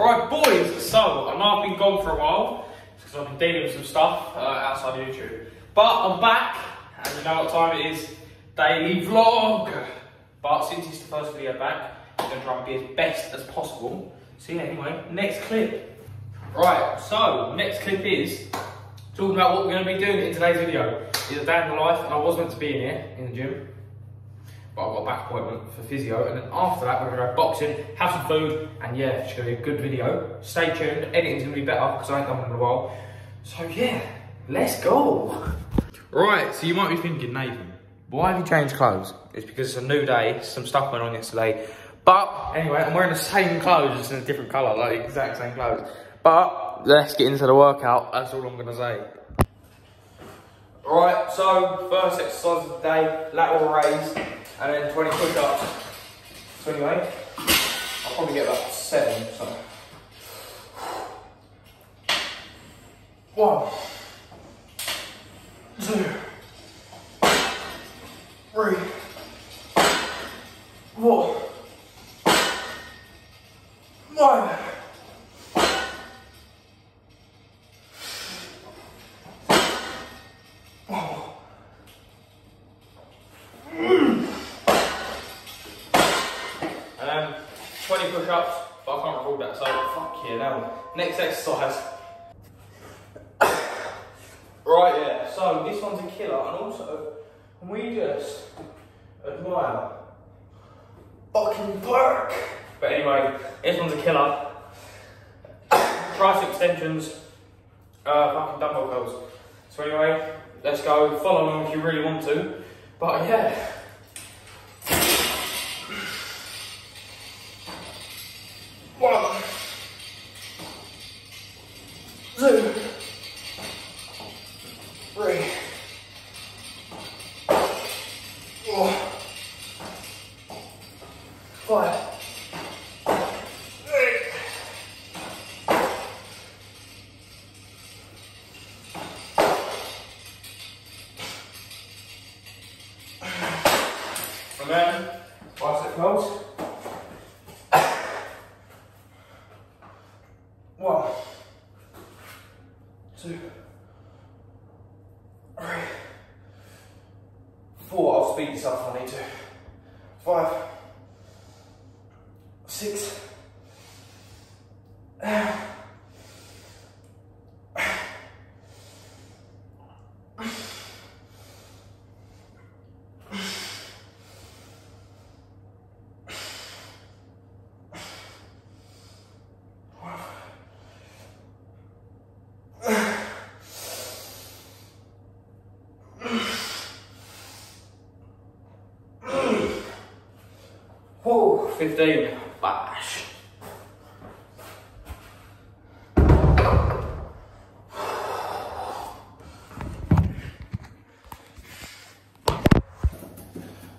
Alright boys, so I know I've been gone for a while because I've been dealing with some stuff uh, outside of YouTube. But I'm back and you know what time it is, daily vlog. But since it's the first video back, I'm going to try and be as best as possible. So yeah, anyway, next clip. Right, so next clip is talking about what we're going to be doing in today's video. It's a day in the life and I was meant to be in here, in the gym I've got a back appointment for physio, and then after that we're gonna go boxing, have some food, and yeah, it's gonna be a good video. Stay tuned, editing's gonna be better because I ain't done one in a while. So yeah, let's go. Right, so you might be thinking, Nathan, why have you changed clothes? It's because it's a new day, some stuff went on yesterday. But anyway, I'm wearing the same clothes, just in a different colour, like exact same clothes. But let's get into the workout, that's all I'm gonna say. Alright, so first exercise of the day, lateral raise and then 20 push-ups. So anyway, I'll probably get about seven, so. One, two, three, four, five, push-ups, but I can't record that, so fuck yeah, now. Next exercise. right, yeah, so this one's a killer, and also, we just admire fucking work? But anyway, this one's a killer. Tricep extensions, uh, fucking dumbbell curls. So anyway, let's go, follow along if you really want to. But yeah. Five, and then. One, two, three, four. I'll speed this up if I need to. Five, six, Whoa, 15. Bash.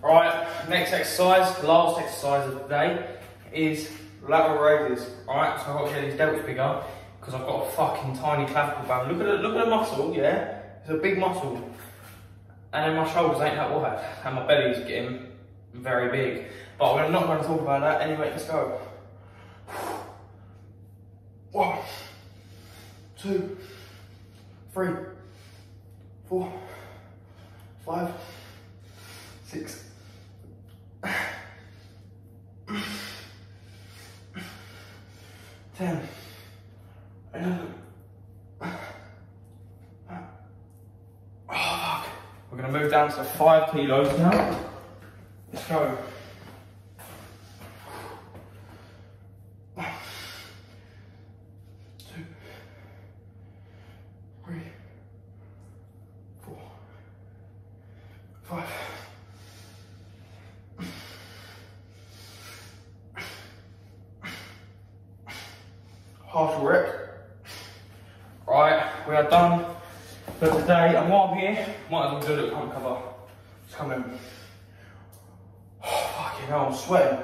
Right, next exercise, last exercise of the day is lateral raises. Alright, so I've got to get these delts bigger because I've got a fucking tiny clavicle bone. Look at the look at the muscle, yeah? It's a big muscle. And then my shoulders ain't that wide. And my belly's getting very big. But we're not going to talk about that. Anyway, let's go. One, two, three, four, five, six, ten, eleven. Oh, fuck. We're going to move down to five kilos now. Go. One, two, three, four, five. Partial rep. Right, we are done for today. I'm here, might as well do a little pump cover. It's coming. You know, I'm sweating.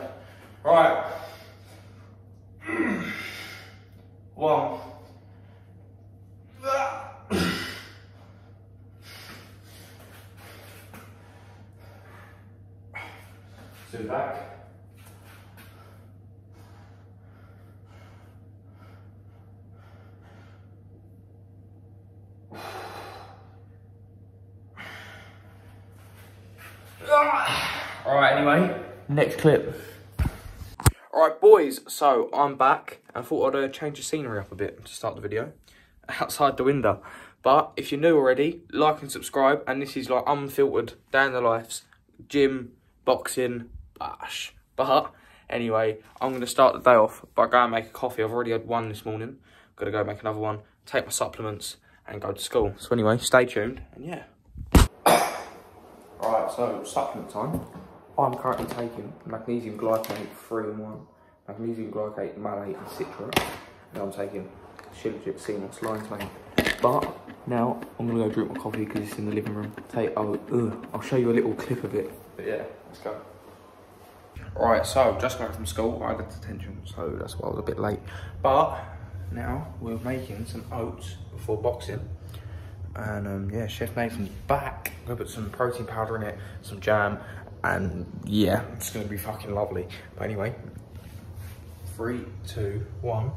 All right. One. Sit back. All right, anyway, next clip. Alright, boys, so I'm back. I thought I'd uh, change the scenery up a bit to start the video. Outside the window. But if you're new already, like and subscribe. And this is like unfiltered, down the lives, gym, boxing, bash. But anyway, I'm going to start the day off by going and make a coffee. I've already had one this morning. Got to go make another one, take my supplements, and go to school. So anyway, stay tuned, and yeah. Alright, so supplement time. I'm currently taking magnesium glycinate 3 in 1, magnesium glycinate, malate, and citrate. Now I'm taking Shilajit sea moss lion's mane. But now I'm gonna go drink my coffee because it's in the living room. Take oh, ugh, I'll show you a little clip of it. But yeah, let's go. Alright, so just back from school. I got detention, so that's why I was a bit late. But now we're making some oats before boxing. And um, yeah, Chef Nathan's back. I'm gonna put some protein powder in it, some jam, and yeah, it's gonna be fucking lovely. But anyway, three, two, one.